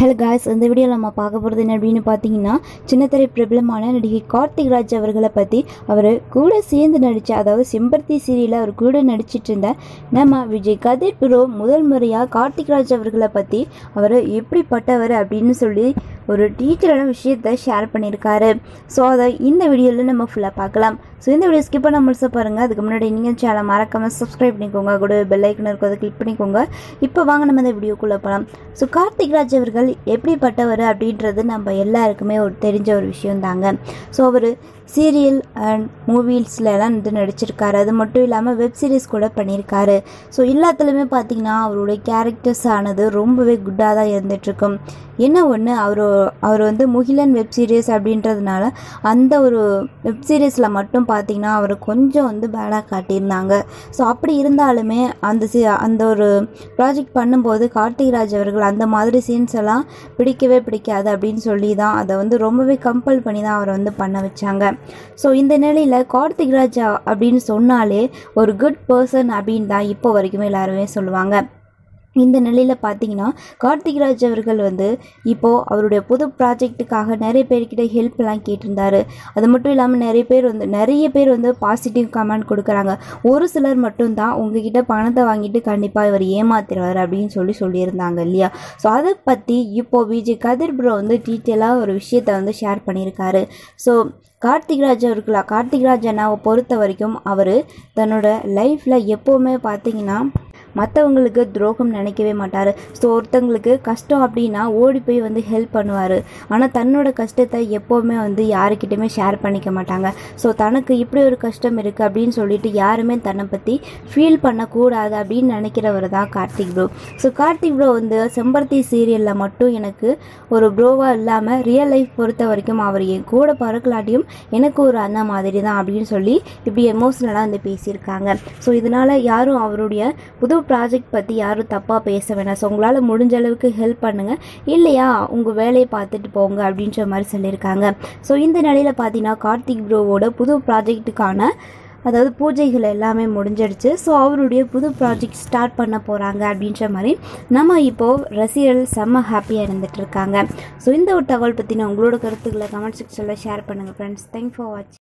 Hello guys இந்த வீடியோவில் நம்ம பார்க்க போகிறது என்ன அப்படின்னு பார்த்தீங்கன்னா சின்னத்திரை பிரபலமான நடிகை கார்த்திக் ராஜ் அவர்களை பற்றி அவர் கூட சேர்ந்து நடித்த அதாவது செம்பருத்தி சீரியலில் அவர் கூட நடிச்சிட்டு இருந்த நம்ம விஜய் கதிர் ப்ரோ முதல் முறையாக கார்த்திக் ராஜ் அவர்களை பற்றி அவர் எப்படிப்பட்டவர் அப்படின்னு சொல்லி ஒரு டீச்சரான விஷயத்தை ஷேர் பண்ணியிருக்காரு. ஸோ அதை இந்த வீடியோவில் நம்ம ஃபுல்லாக பார்க்கலாம். ஸோ இந்த வீடியோ ஸ்கிப் பண்ண முழுச பாருங்கள் அதுக்கு முன்னாடி நீங்கள் சேனல் மறக்காமல் சப்ஸ்கிரைப் பண்ணிக்கோங்க. கூட பெல் ஐக்கன் இருக்கும் அதை கிளிக் பண்ணிக்கோங்க. இப்போ வாங்க நம்ம இந்த வீடியோக்குள்ளே போகலாம் ஸோ கார்த்திக் ராஜ் அவர்கள் எப்படிப்பட்டவர் அப்படின்றது நம்ம எல்லாருக்குமே ஒரு தெரிஞ்ச ஒரு விஷயம் தாங்க. ஸோ அவர் சீரியல் அண்ட் மூவிஸ்லலாம் வந்து நடிச்சிருக்காரு. அது மட்டும் இல்லாமல் வெப் சீரிஸ் கூட பண்ணியிருக்காரு ஸோ எல்லாத்துலேயுமே பார்த்தீங்கன்னா அவருடைய கேரக்டர்ஸ் ஆனது ரொம்பவே குட்டாக தான் இருந்துகிட்ருக்கும் என்ன ஒன்று அவர் அவர் வந்து முகிலன் வெப் சீரிஸ் அப்படின்றதுனால அந்த ஒரு வெப் சீரிஸில் மட்டும் பார்த்தீங்கன்னா அவர் கொஞ்சம் வந்து பேடாக காட்டியிருந்தாங்க. ஸோ அப்படி இருந்தாலுமே அந்த சி அந்த ஒரு ப்ராஜெக்ட் பண்ணும்போது கார்த்திக் ராஜ் அவர்கள் அந்த மாதிரி சீன்ஸ் எல்லாம் பிடிக்கவே பிடிக்காது அப்படின்னு சொல்லி தான் அதை வந்து ரொம்பவே கம்பல் பண்ணி தான் அவரை வந்து பண்ண வச்சாங்க. ஸோ இந்த நிலையில் கார்த்திக் ராஜா அப்படின்னு சொன்னாலே ஒரு குட் பர்சன் அப்படின்னு தான் இப்போ வரைக்குமே எல்லாருமே சொல்லுவாங்க. இந்த நிலையில் பார்த்தீங்கன்னா கார்த்திக் ராஜ் அவர்கள் வந்து இப்போது அவருடைய புது ப்ராஜெக்ட்டுக்காக நிறைய பேர்கிட்ட ஹெல்ப்லாம் கேட்டிருந்தாரு. அது மட்டும் இல்லாமல் நிறைய பேர் வந்து நிறைய பேர் வந்து பாசிட்டிவ் கமெண்ட் கொடுக்குறாங்க. ஒரு சிலர் மட்டும்தான் உங்ககிட்ட பணத்தை வாங்கிட்டு கண்டிப்பாக இவர் ஏமாத்திடுவார் அப்படின்னு சொல்லி சொல்லியிருந்தாங்க இல்லையா? ஸோ அதை பற்றி இப்போது விஜய் கதிர் ப்ரோ வந்து டீட்டெயிலாக ஒரு விஷயத்தை வந்து ஷேர் பண்ணியிருக்காரு. ஸோ கார்த்திக் ராஜ் அவர்களா? கார்த்திக் ராஜ் அண்ணாவை பொறுத்த வரைக்கும் அவர் தன்னோட லைஃப்பில் எப்போவுமே பார்த்தீங்கன்னா மற்றவங்களுக்கு துரோகம் நினைக்கவே மாட்டார். ஸோ ஒருத்தவங்களுக்கு கஷ்டம் அப்படின்னா ஓடி போய் வந்து ஹெல்ப் பண்ணுவார். ஆனால் தன்னோட கஷ்டத்தை எப்போவுமே வந்து யாருக்கிட்டையுமே ஷேர் பண்ணிக்க மாட்டாங்க. ஸோ தனக்கு இப்படி ஒரு கஷ்டம் இருக்குது அப்படின்னு சொல்லிட்டு யாருமே தன்னை பற்றி ஃபீல் பண்ணக்கூடாது அப்படின்னு நினைக்கிறவர் தான் Karthik bro so Karthik bro வந்து செம்பருத்தி சீரியலில் மட்டும் எனக்கு ஒரு ப்ரோவாக இல்லாமல் ரியல் லைஃப் பொறுத்த வரைக்கும் அவர் என் கூட பறக்கலாட்டியும் எனக்கு ஒரு அந்த மாதிரி தான் அப்படின்னு சொல்லி இப்படி எமோஷ்னலாக வந்து பேசியிருக்காங்க. ஸோ இதனால் யாரும் அவருடைய புது ப்ராஜெக்ட் பற்றி யாரும் தப்பாக பேச வேணாம். ஸோ உங்களால் முடிஞ்ச அளவுக்கு ஹெல்ப் பண்ணுங்கள் இல்லையா உங்கள் வேலையை பார்த்துட்டு போங்க அப்படின்ற மாதிரி சொல்லியிருக்காங்க. ஸோ இந்த நிலையில் பார்த்தீங்கன்னா கார்த்திக் ப்ரோவோட புது ப்ராஜெக்ட்டுக்கான அதாவது பூஜைகள் எல்லாமே முடிஞ்சிடுச்சு. ஸோ அவருடைய புது ப்ராஜெக்ட் ஸ்டார்ட் பண்ண போகிறாங்க அப்படின்ற மாதிரி நம்ம இப்போது ரசிகர்கள் செம்ம ஹாப்பியாக இருந்துட்டு இருக்காங்க. ஸோ இந்த ஒரு தகவல் பற்றின உங்களோட கருத்துக்களை கமெண்ட் செக்ஷனில் ஷேர் பண்ணுங்கள் ஃப்ரெண்ட்ஸ் தேங்க் ஃபார் வாட்சிங்